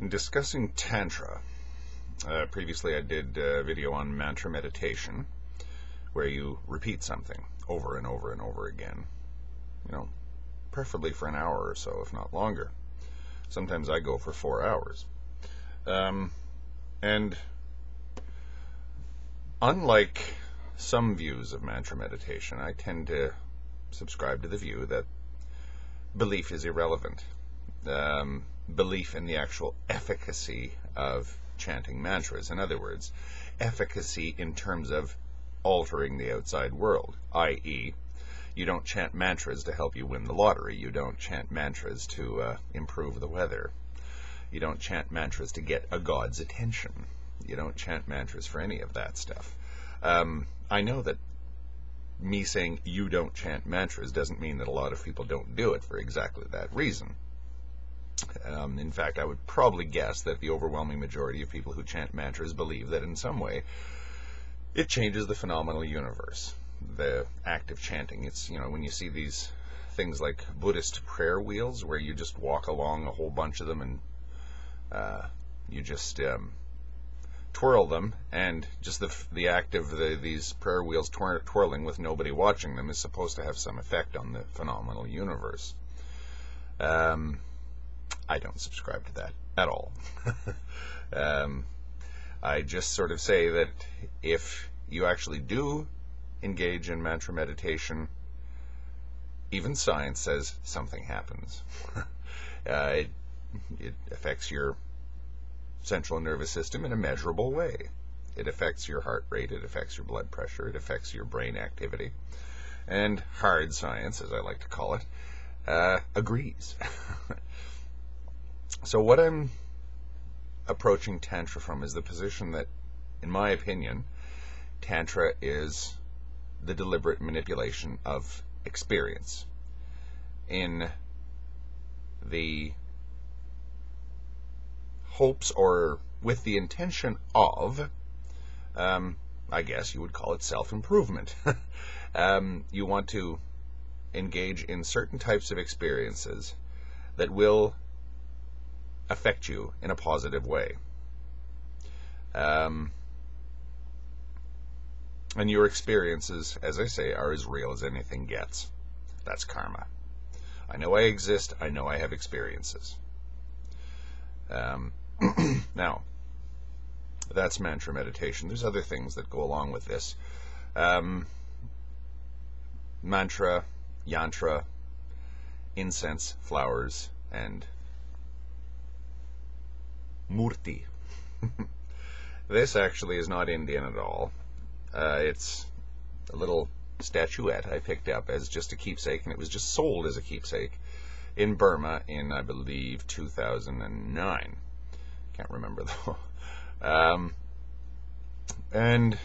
In discussing Tantra, uh, previously I did a video on mantra meditation, where you repeat something over and over and over again. You know, preferably for an hour or so, if not longer. Sometimes I go for four hours. Um, and unlike some views of mantra meditation, I tend to subscribe to the view that belief is irrelevant. Um, belief in the actual efficacy of chanting mantras. In other words, efficacy in terms of altering the outside world, i.e., you don't chant mantras to help you win the lottery. You don't chant mantras to uh, improve the weather. You don't chant mantras to get a god's attention. You don't chant mantras for any of that stuff. Um, I know that me saying you don't chant mantras doesn't mean that a lot of people don't do it for exactly that reason. Um, in fact, I would probably guess that the overwhelming majority of people who chant mantras believe that in some way it changes the phenomenal universe. The act of chanting. It's, you know, when you see these things like Buddhist prayer wheels where you just walk along a whole bunch of them and uh, you just um, twirl them, and just the, the act of the, these prayer wheels twir- twirling with nobody watching them is supposed to have some effect on the phenomenal universe. Um, I don't subscribe to that at all. um, I just sort of say that if you actually do engage in mantra meditation, even science says something happens. uh, it, it affects your central nervous system in a measurable way. It affects your heart rate, it affects your blood pressure, it affects your brain activity. And hard science, as I like to call it, uh, agrees. So what I'm approaching Tantra from is the position that, in my opinion, Tantra is the deliberate manipulation of experience in the hopes or with the intention of, um, I guess you would call it self improvement. um, you want to engage in certain types of experiences that will affect you in a positive way. Um, and your experiences, as I say, are as real as anything gets. That's karma. I know I exist. I know I have experiences. Um, now, that's mantra meditation. There's other things that go along with this. Um, mantra, yantra, incense, flowers, and murti. this actually is not Indian at all. Uh, it's a little statuette I picked up as just a keepsake, and it was just sold as a keepsake in Burma in, I believe, 2009. Can't remember though. Um, and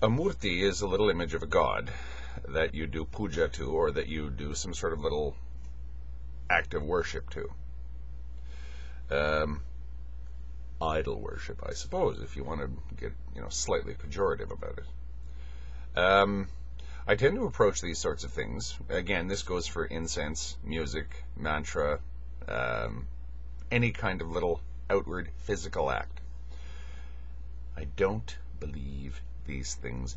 a murti is a little image of a god that you do puja to, or that you do some sort of little act of worship to um, idol worship, I suppose, if you want to get you know slightly pejorative about it. Um, I tend to approach these sorts of things. Again, this goes for incense, music, mantra, um, any kind of little outward physical act. I don't believe these things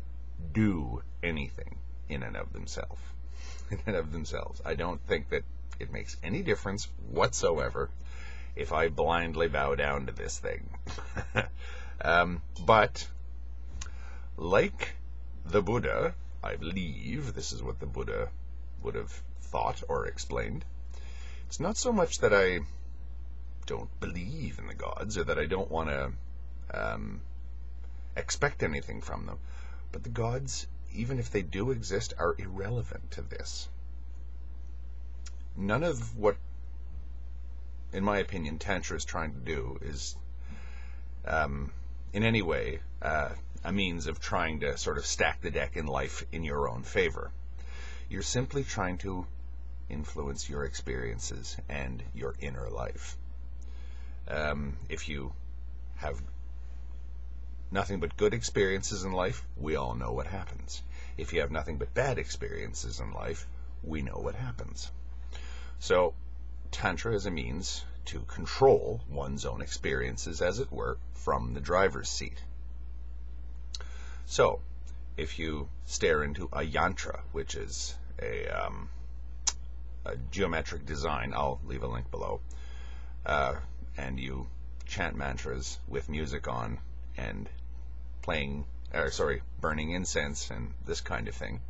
do anything in and of themselves. In and of themselves, I don't think that it makes any difference whatsoever if I blindly bow down to this thing. um, but, like the Buddha, I believe this is what the Buddha would have thought or explained. It's not so much that I don't believe in the gods or that I don't want to um, expect anything from them, but the gods, even if they do exist, are irrelevant to this. None of what in my opinion, Tantra is trying to do is, um, in any way, uh, a means of trying to sort of stack the deck in life in your own favor. You're simply trying to influence your experiences and your inner life. Um, if you have nothing but good experiences in life, we all know what happens. If you have nothing but bad experiences in life, we know what happens. So Tantra as a means to control one's own experiences, as it were, from the driver's seat. So, if you stare into a yantra, which is a, um, a geometric design, I'll leave a link below, uh, and you chant mantras with music on and playing, or sorry, burning incense and this kind of thing.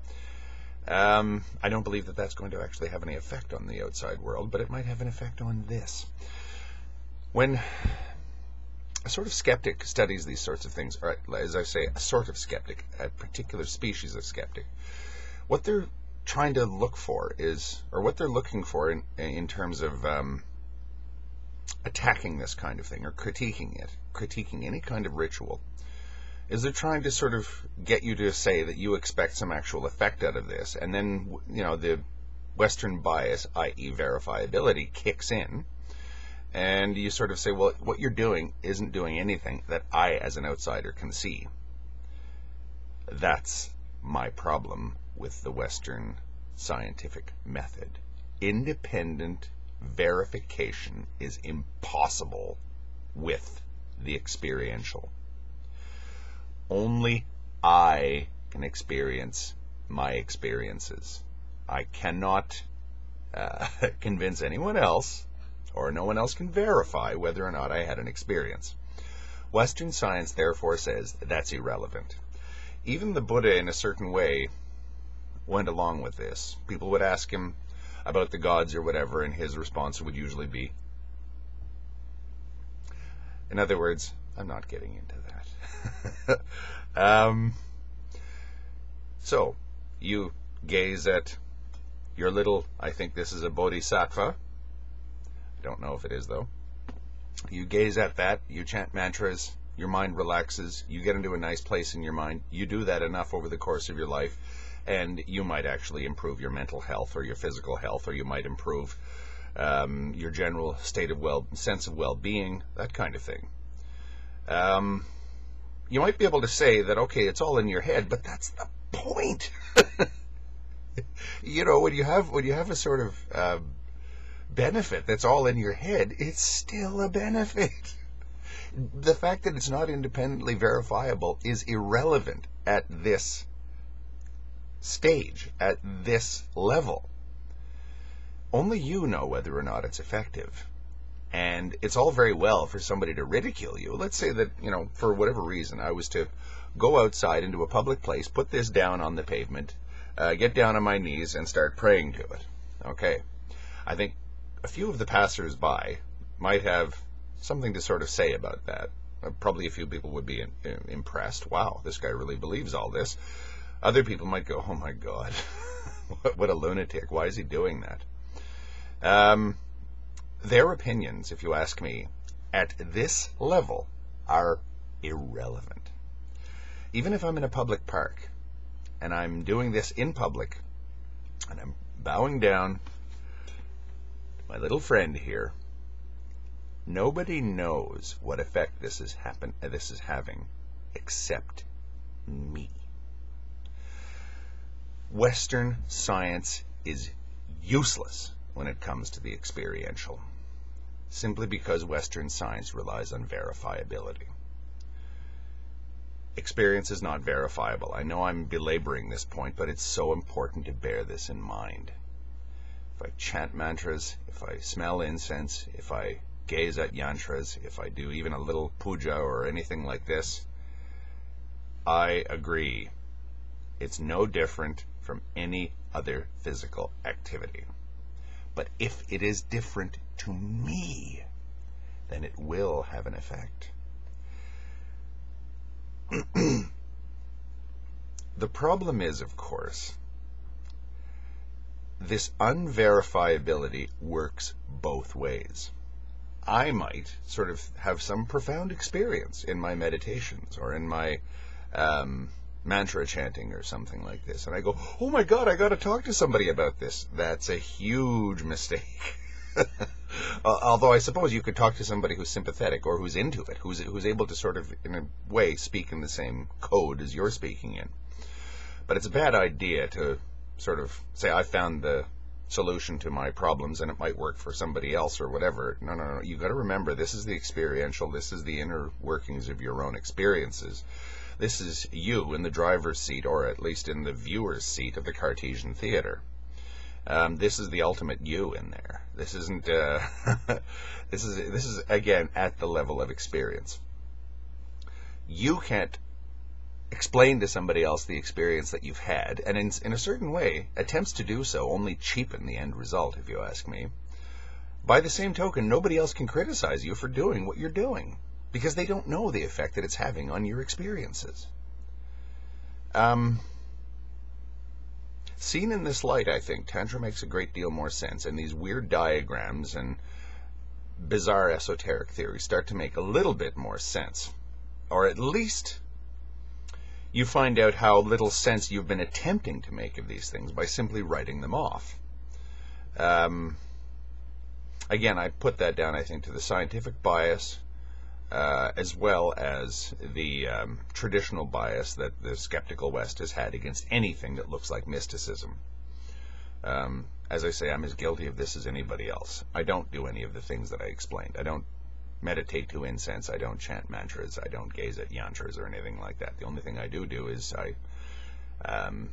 Um, I don't believe that that's going to actually have any effect on the outside world, but it might have an effect on this. When a sort of skeptic studies these sorts of things, or as I say, a sort of skeptic, a particular species of skeptic, what they're trying to look for is, or what they're looking for in, in terms of um, attacking this kind of thing or critiquing it, critiquing any kind of ritual, is they're trying to sort of get you to say that you expect some actual effect out of this, and then you know the Western bias, i.e., verifiability, kicks in, and you sort of say, well, what you're doing isn't doing anything that I, as an outsider, can see. That's my problem with the Western scientific method. Independent verification is impossible with the experiential. Only I can experience my experiences. I cannot uh, convince anyone else, or no one else can verify whether or not I had an experience. Western science therefore says that's irrelevant. Even the Buddha, in a certain way, went along with this. People would ask him about the gods or whatever, and his response would usually be, in other words, I'm not getting into that. um, so, you gaze at your little, I think this is a bodhisattva. I don't know if it is, though. You gaze at that, you chant mantras, your mind relaxes, you get into a nice place in your mind. You do that enough over the course of your life, and you might actually improve your mental health or your physical health, or you might improve um, your general state of well sense of well-being, that kind of thing. Um, you might be able to say that okay, it's all in your head, but that's the point. you know, when you have when you have a sort of uh, benefit that's all in your head, it's still a benefit. the fact that it's not independently verifiable is irrelevant at this stage, at this level. Only you know whether or not it's effective. And it's all very well for somebody to ridicule you. Let's say that, you know, for whatever reason, I was to go outside into a public place, put this down on the pavement, uh, get down on my knees, and start praying to it. Okay. I think a few of the passers-by might have something to sort of say about that. Uh, probably a few people would be in, in, impressed. Wow, this guy really believes all this. Other people might go, oh my God, what, what, a lunatic. Why is he doing that? Um, their opinions, if you ask me, at this level are irrelevant. Even if I'm in a public park and I'm doing this in public and I'm bowing down to my little friend here, nobody knows what effect this is happen uh, this is having except me. Western science is useless when it comes to the experiential, simply because Western science relies on verifiability. Experience is not verifiable. I know I'm belaboring this point, but it's so important to bear this in mind. If I chant mantras, if I smell incense, if I gaze at yantras, if I do even a little puja or anything like this, I agree. It's no different from any other physical activity. But if it is different to me, then it will have an effect. the problem is, of course, this unverifiability works both ways. I might sort of have some profound experience in my meditations or in my um, mantra chanting or something like this. And I go, oh my God, I got to talk to somebody about this. That's a huge mistake. Uh, although I suppose you could talk to somebody who's sympathetic or who's into it, who's, who's able to sort of, in a way, speak in the same code as you're speaking in. But it's a bad idea to sort of say, I found the solution to my problems and it might work for somebody else or whatever. No, no, no. You've got to remember this is the experiential, this is the inner workings of your own experiences. This is you in the driver's seat, or at least in the viewer's seat of the Cartesian theater. Um, this is the ultimate you in there. This isn't. Uh, this is this is again at the level of experience. You can't explain to somebody else the experience that you've had, and in, in a certain way, attempts to do so only cheapen the end result, if you ask me. By the same token, nobody else can criticize you for doing what you're doing because they don't know the effect that it's having on your experiences. Um, seen in this light, I think Tantra makes a great deal more sense, and these weird diagrams and bizarre esoteric theories start to make a little bit more sense. Or at least you find out how little sense you've been attempting to make of these things by simply writing them off. Um, again, I put that down, I think, to the scientific bias uh, as well as the um, traditional bias that the skeptical West has had against anything that looks like mysticism. Um, as I say, I'm as guilty of this as anybody else. I don't do any of the things that I explained. I don't meditate to incense. I don't chant mantras. I don't gaze at yantras or anything like that. The only thing I do do is I um,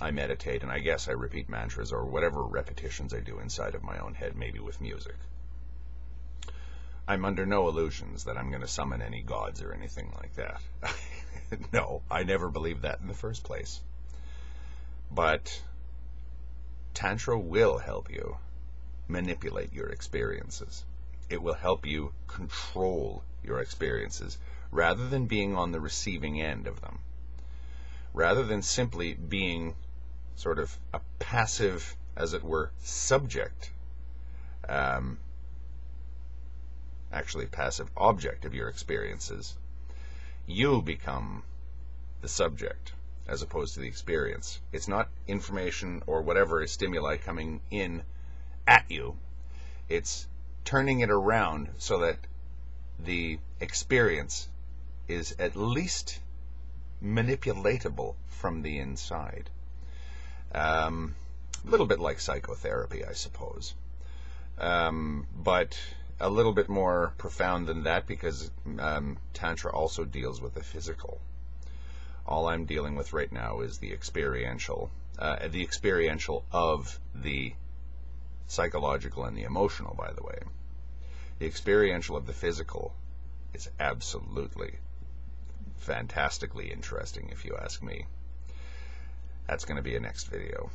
I meditate, and I guess I repeat mantras or whatever repetitions I do inside of my own head, maybe with music. I'm under no illusions that I'm going to summon any gods or anything like that. no, I never believed that in the first place. But Tantra will help you manipulate your experiences. It will help you control your experiences rather than being on the receiving end of them. Rather than simply being sort of a passive, as it were, subject um, actually passive object of your experiences, you become the subject as opposed to the experience. It's not information or whatever is stimuli coming in at you. It's turning it around so that the experience is at least manipulatable from the inside. Um, a little bit like psychotherapy, I suppose. Um, but a little bit more profound than that because um, Tantra also deals with the physical. All I'm dealing with right now is the experiential, uh, the experiential of the psychological and the emotional, by the way. The experiential of the physical is absolutely fantastically interesting, if you ask me. That's going to be a next video.